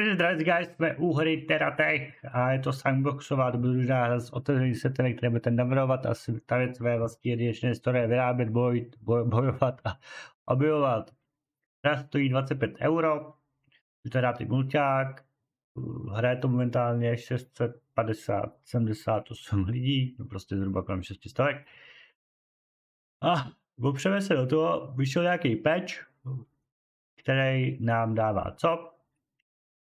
Takže drazí guys, jsme u hry Teratech a je to sandboxová dobrodružná z otevřených světelek, které budete navrhovat a stavět své vlastní jedinečné historie, vyrábět, boj, boj, bojovat a objevovat. Hra stojí 25 euro, můžete hrát i mulťák, hraje to momentálně 650, 78 lidí, no prostě zhruba kolem 600 A opřeme se do toho, vyšel nějaký patch, který nám dává co?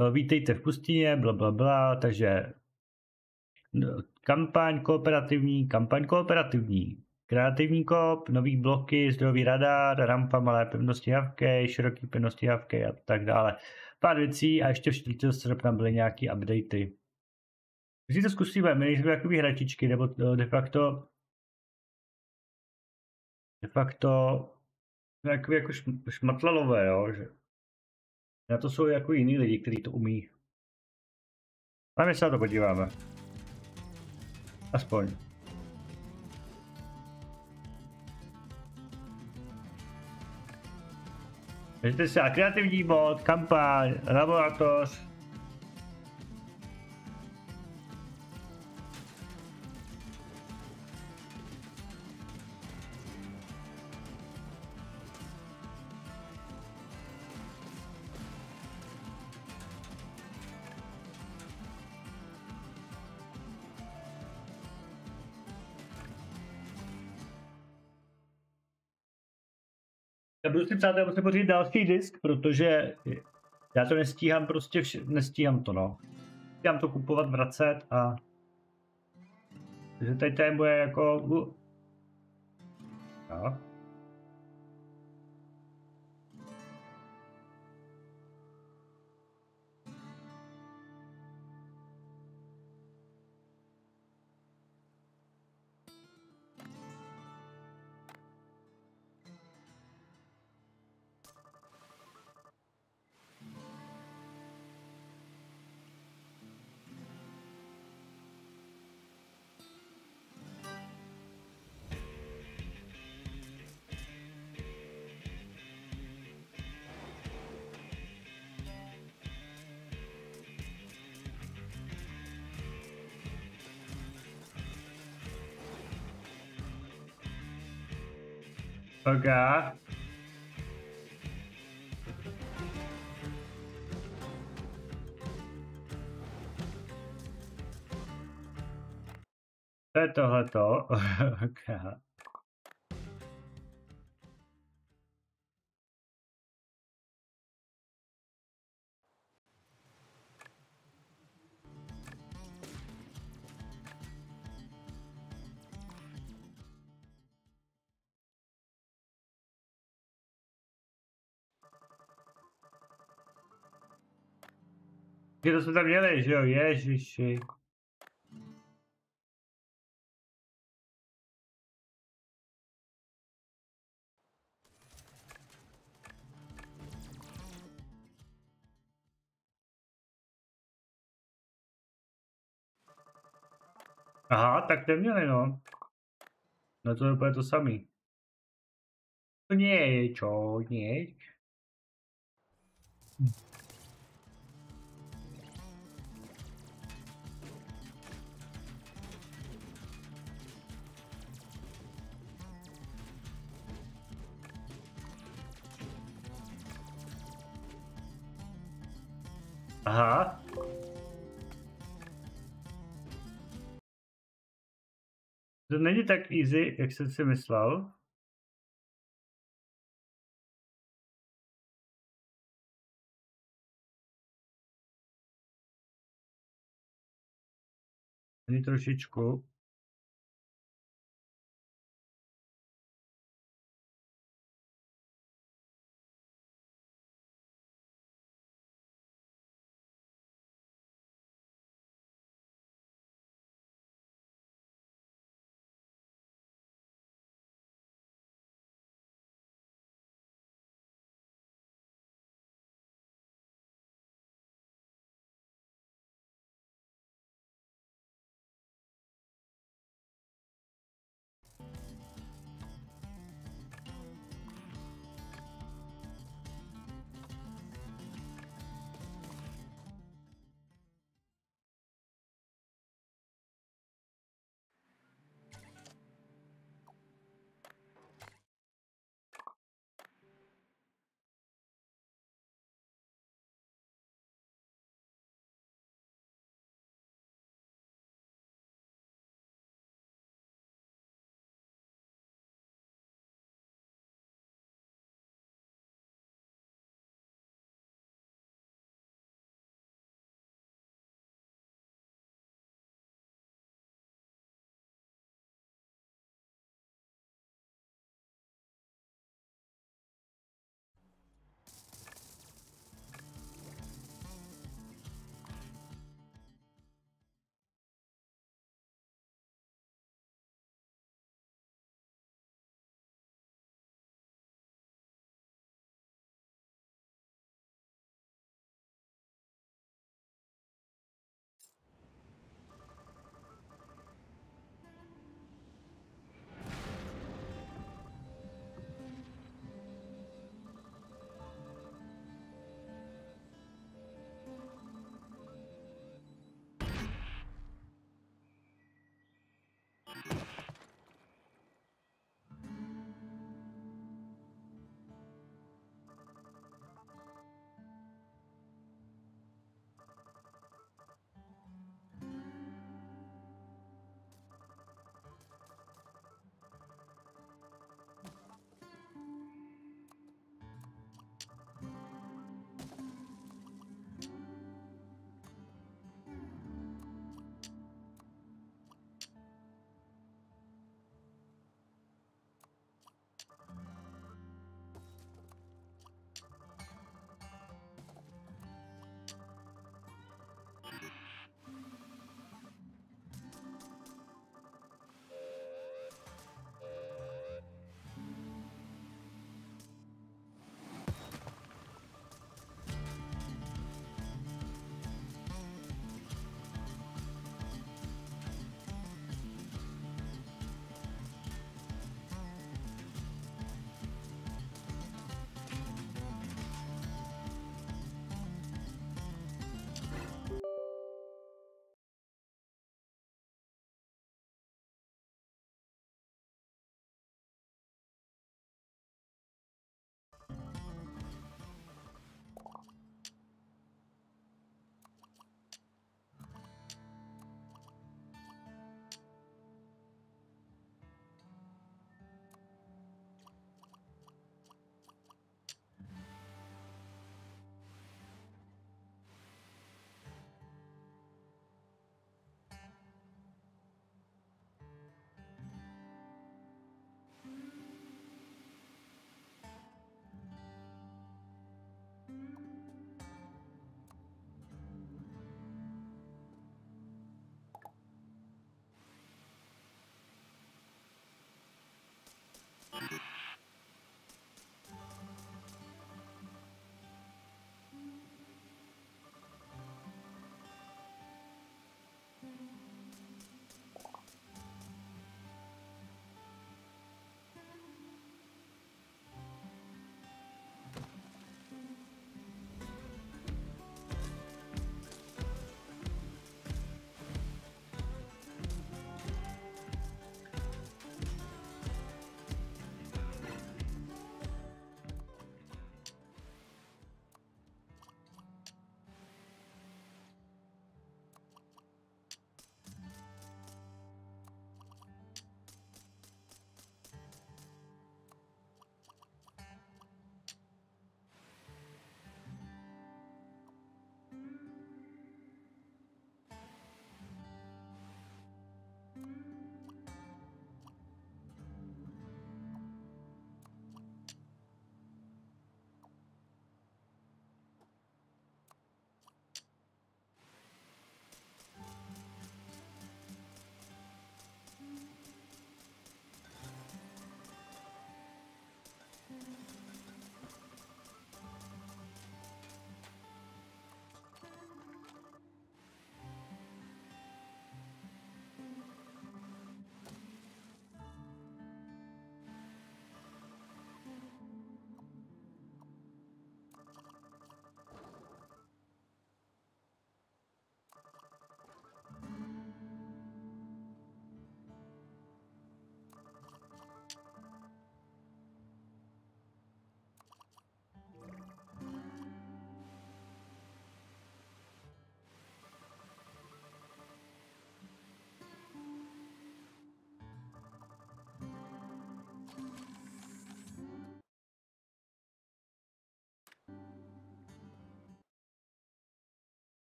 Eh, vítejte v pustině, bla, bla, bla, takže no, kampaň kooperativní, kampaň kooperativní, kreativní kop, nový bloky, zdrojový radar, rampa, malé pevnosti javky, široký pevnosti javky a tak dále. Pár věcí a ještě v 4. srpna byly nějaký updaty. Když to zkusíme, my nejsme jakoby hračičky, nebo eh, de facto de facto jako, jako šmatlalové, jo, že na to jsou jako jiní lidi, kteří to umí. A my se na to podíváme. Aspoň. Můžete se kreativní mod, kampaň, laboratoř, Já budu si přátelé musím pořídit další disk, protože já to nestíhám prostě, vše, nestíhám to no. Nestíhám to kupovat, vracet a... Takže tady je moje jako... No. Ok. To je tohleto. Ok. Že to jsme tam měli, že jo, ježiši. Aha, tak neměli, no. No to je úplně to samý. Niečo, niečo. Aha. To není tak easy, jak jsem si myslel. Ani trošičku.